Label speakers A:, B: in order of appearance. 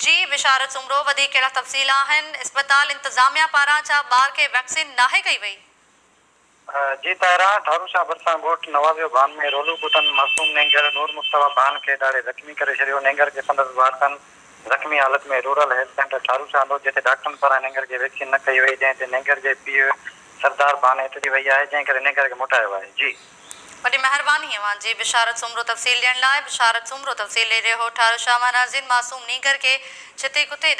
A: जी, बिशारत सूमरो वधीक कहिड़ा तफ़सील आहिनि। इस्पताल इंतिज़ामिया पारां छा ॿार खे वैक्सीन नाहे कई वई?
B: जी तारा ठारूशाह भरसां ॻोठ नवाज़ियो भान में रोलू पुटन मासूम नेंगर नूर मुस्तवा भान खे ॾाढे ज़ख़्मी करे छॾियो। नेंगर खे संदसि वारसनि ज़ख़्मी हालत में रूरल हेल्थ सेंटर ठारूशाह लो जिते डॉक्टरनि पारां नेंगर खे वैक्सीन न कई वई, जंहिं नेंगर जे पीउ सरदार भान हिते वई आहे, जंहिं करे नेंगर खे मोटायो आहे। जी।
A: वॾी महिरबानी अवां बिशारत सुमरो तफ़सील ॾियण लाइ बिशारत सुमरो तफ़सील ॾेई रहियो हो। ठारूशाह माँ नाज़िन मासूम नीगर खे छिते कुते